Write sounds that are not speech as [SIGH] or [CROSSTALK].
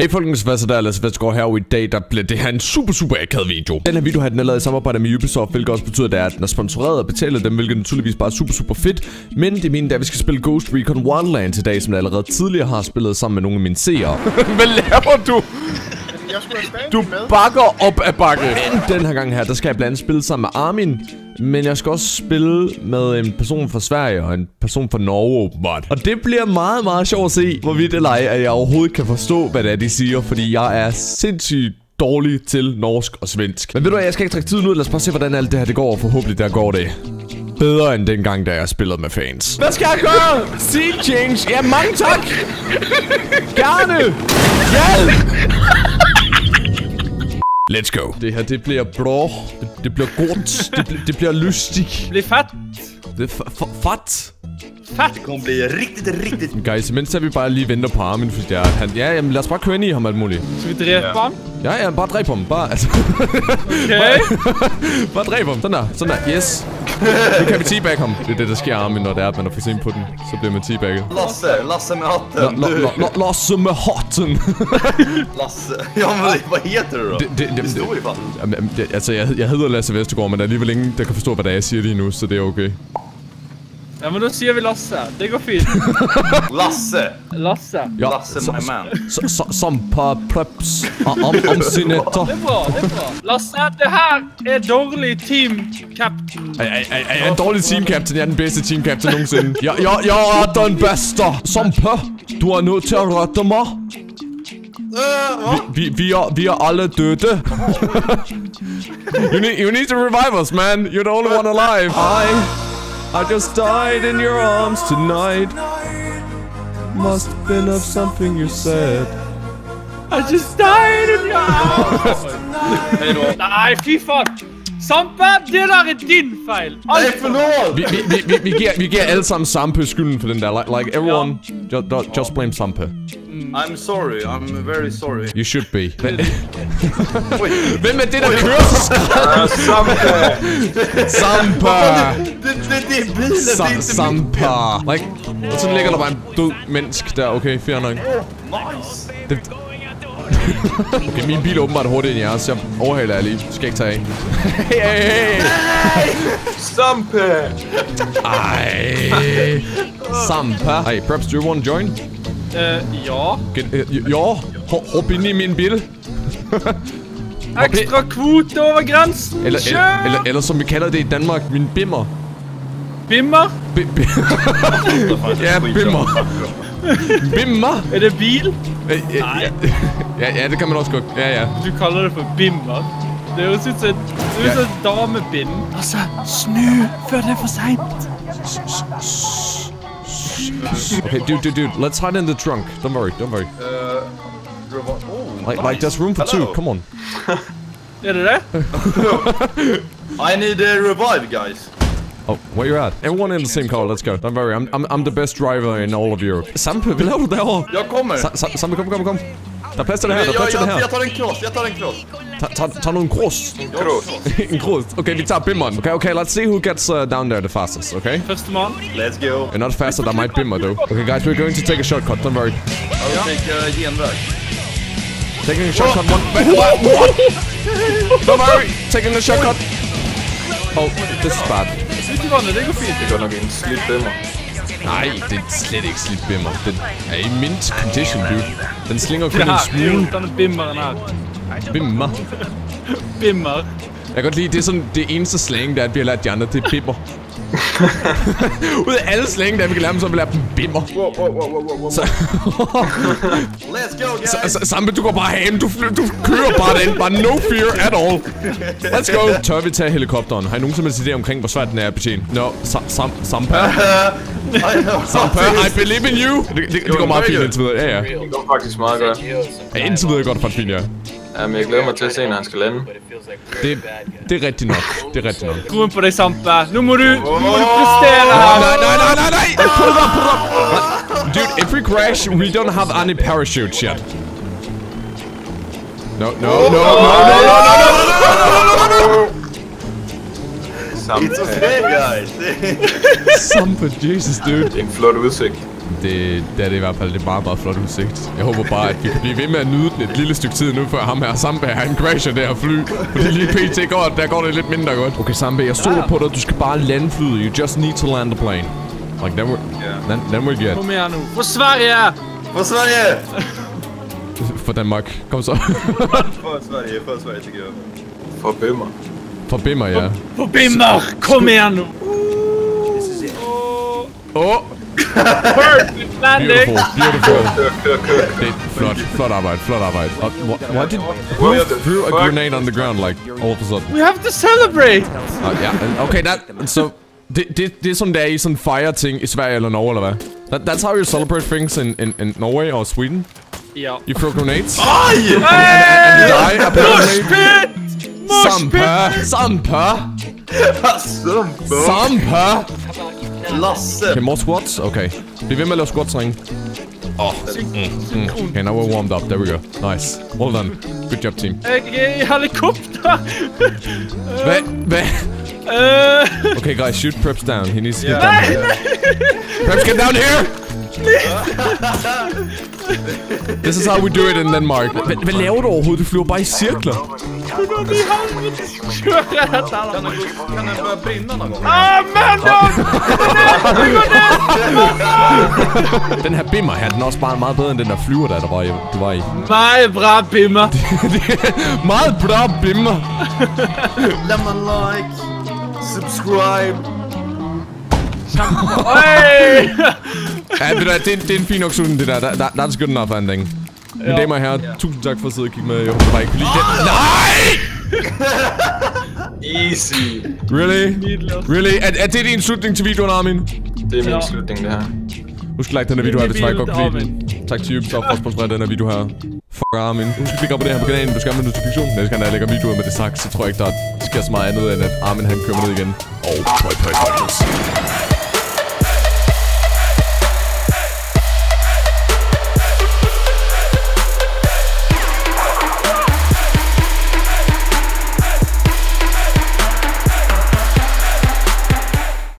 Hey folkens, hvad så der er Lasse Vestergaard her, og i dag der bliver det her en super super akavet video. Den her video har den lavet i samarbejde med Ubisoft, hvilket også betyder, at den er sponsoreret og betaler dem, hvilket naturligvis bare er super super fedt. Men det mener, at vi skal spille Ghost Recon Wildlands i dag, som jeg allerede tidligere har spillet sammen med nogle af mine seere. [LAUGHS] hvad laver du? Jeg skulle Du med. bakker op ad bakke. Men den her gang her, der skal jeg blandt andet spille sammen med Armin. Men jeg skal også spille med en person fra Sverige og en person fra Norge, åbenbart. Og det bliver meget, meget sjovt at se, hvorvidt eller ej, at jeg overhovedet kan forstå, hvad det er, de siger. Fordi jeg er sindssygt dårlig til norsk og svensk. Men ved du hvad, jeg skal ikke trække tiden ud. Lad os bare se, hvordan alt det her det går, og forhåbentlig der går det bedre end dengang, da jeg spillede med fans. Hvad skal jeg gøre? Scene change. Ja, mange tak. Gerne. Hjælp. Let's go. Det her, det bliver bra. Det, det bliver godt. Det, det bliver lystig. Bli fett! Det er fat. Fett! Det kommer bli riktigt, riktigt... Guys, imens er vi bare lige venter på Armin, fordi jeg, han, ja, jamen, lad os bare køre ind i ham alt muligt. Skal vi dræbe ham? Ja, ja, bare dræb ham. Bare, altså, Okay. [LAUGHS] bare dræb ham. Sådan der, sådan der, yes. Nu kan vi teabag ham. Det er det, der sker Armin, når det er, at man er for sent på den. Så bliver man teabagget. Lasse, Lasse med hatten. la- la- la- Lasse med hatten. [LAUGHS] Lasse. Ja men vad heter du då? Det- det- det- det står ju fan. Jamen, det, altså, jeg, jeg hedder Lasse Vestergaard, men der er alligevel ingen, der kan forstå, hvad det er, jeg siger lige nu, så det er okay. Ja, men då ser vi Lasse. Det går fint. [LAUGHS] Lasse. Lasse. Ja, Lasse my man. på preps om, om, om sine Det är bra, det är bra. Lasse, det här är dålig team captain. Er jeg en dårlig teamcaptain? Jeg er den bedste teamcaptain nogensinde. [LAUGHS] Jeg, jeg, jeg er den bedste. Som på. Du er nødt til at rette mig. Vi, vi, vi, er, vi er alle døde. you, need, you need to revive us, man. You're the only one alive. I, I just died in your arms tonight. Must have been of something you said. I just died in your arms. tonight. Nej, fy fan. Sampa, det der er din fejl. Nej Alt förlåt! Vi, vi, vi, vi, vi, giver, vi giver alle sammen Sampe skylden for den der. Like, like everyone, just, just blame Sampe. I'm sorry, I'm very sorry. You should be. Hvem er det, der kører så Sampe! Sampa! Det, det, det er bilen, det er Sampa! Like, og så ligger der bare en død menneske der. Okay, fair nok. Nice! Det... Okay, min bil er åbenbart hurtigere end jeres. Jeg overhaler jer lige. Skal ikke tage af. hey, hey, hey! Sampe! Ej! Sampa! Hey, perhaps do you want to join? Øh, ja. Get, uh, ja, hop, ind i min bil. [LAUGHS] Ekstra kvote over grænsen. Eller, eller, eller, eller som vi kalder det i Danmark, min bimmer. Bimmer? Bi, bi [LAUGHS] ja, bimmer. [LAUGHS] Bimmer? Er det bil? Øh, ja, ja, [LAUGHS] ja, ja, det kan man også godt. Ja, ja. Du kalder det for bimmer. Det høres ut som et det høres ut som et damebind. Altså, snu før det er for sent. Okay, dude, dude, dude. Let's hide in the trunk. Don't worry, don't worry. Uh, revi- oh, Like, nice. like, there's room for two. Hello. Come on. Er det det? [LAUGHS] I need a revive guys. Oh, where you at? Everyone in the same car. Let's go. Don't worry. I'm, I'm, I'm the best driver in all of Europe. Sampe, hvad laver du derovre? Jag kommer! Sa- Sa- Sampe, kom, kom, kom. Der er plads til det her. Der jag, plads til det jag, her. jag tar en cross, jag tar en cross. Ta, ta, ta nogle gros. Cross. en gros. [LAUGHS] Okay, vi tager bimmeren. Okay, okay, let's see who gets uh, down there the fastest, okay? First mann. Let's go. You're not faster than my bimmer, though. Okay, guys, we're going to take a shortcut. Don't worry. I will take a uh, genväg. Taking a shortcut. One. What? what? Don't worry. Taking a shortcut. Oh, this is bad. Vannet, det går fint. Det går nok en slidt bimmer. Nej, det er slet ikke slidt bimmer. Den er i mint condition, dude. Den slinger kun en smule denne bimmeren her. bimmer. Bimmer. Jeg kan godt lide, det er sådan det eneste slang, der er, at vi har lært de andre, det er bimmer. Ud af alle slang, der vi kan lære dem, så har vi lært dem bimmer. Wow, wow, wow, wow, wow, wow. Så, Let's go guys! så, du går bare hen. Du, du kører bare den. Bare no fear at all. Let's go. Tør vi tage helikopteren? Har I nogen som helst idé omkring, hvor svært den er at betjene? No, Sam, Sam, know. Sampe, I believe in you. Det, det, det går meget fint indtil videre. Ja, ja. Det går faktisk meget godt. ja indtil videre går det faktisk fint, ja. Jamen, jeg glæder mig til at se, når han skal lande. Det, det er rigtigt nok. Det er rigtigt nok. Troen på deg, Sampe. Nå må du, nå må du prestere Nej, nej, nej, nej, nej, it up, it up! Dude, if we crash, we don't have any parachutes yet. No, no, no, no, no, no, no, Sammen. It's okay guys. Sampe, Jesus, dude. Er en flot udsigt. Det, det er det i hvert fald. Det er meget, meget flot udsigt. Jeg håber bare, at vi kan blive ved med at nyde den et lille stykke tid nu, før ham her Sambe, han crasher det her fly. Fordi lige pt. går, der går det lidt mindre godt. Okay, Sambe, jeg stoler på dig. Du skal bare lande flyet. You just need to land the plane. Like, then we're, then, then we're good. Kom her nu. For Sverige! For Sverige! For Danmark. Kom så. For Sverige, for Sverige tycker jag. For bømmer. For Bimmer, ja. For Bimmer! Kom her nu. Oh, Perfect landing! beautiful, beautiful. Kør, kør, kør. Det er flot, flot arbejde, flot wh- why did who threw a grenade on the ground like all of a sudden? We have to celebrate! Uh, yeah, okay, that so det, det, det er sådan der er i sådan fire ting i Sverige eller Norge eller hvad? That, that's how you celebrate things in, in, in Norway or Sweden? Ja. You throw grenades? Aj! And die apparently. Moshpit! Moshpit! Sampa! [LAUGHS] Sampa! Lasse! Okay, more squats? Okay. Bliv ved med at lave squats, drenge. Oh, mm, mm. Okay, now we're warmed up. There we go. Nice. Well done. Good job, team. Jeg er i helikopter! Hvad? Hvad? Øh... Okay, guys, shoot Preps down. He needs to get down here. Preps, get down here! This is how we do it in Denmark. Hvad, hvad laver du overhovedet? Du flyver bare i cirkler. Kör rätt alla. Kan den, kan den börja brinna någon gång? Ah, men då! Den her bimmer her, den er også bare meget bedre end den der flyver der, der var i, du var i. Meget bra, Bimmer. [LAUGHS] meget bra bimmer. Lämna en like! Subscribe! Oj! Ja, det, der, det, er- det er en fin nok det der. That, that, that's good enough, ending. Mine damer og herrer, tusind tak for at sidde og kigge med. Jeg håber bare, I kunne lide det. Nej! [LAUGHS] Easy. Really? Really? Er, er det din slutning til videoen, Armin? Det er min Ja. slutning, det her. Husk at like den her video her, hvis du Vildt, godt kunne lide den. Tak til Ubisoft for at sponsorere den her video her. Fuck Armin. Husk at klikke abonnere her på kanalen, du skal have med notifikation. Næste gang, jeg lægger videoer med det sagt, så tror jeg ikke, der sker så meget andet, end at Armin han kører ned igen. Og pøj pøj pøj.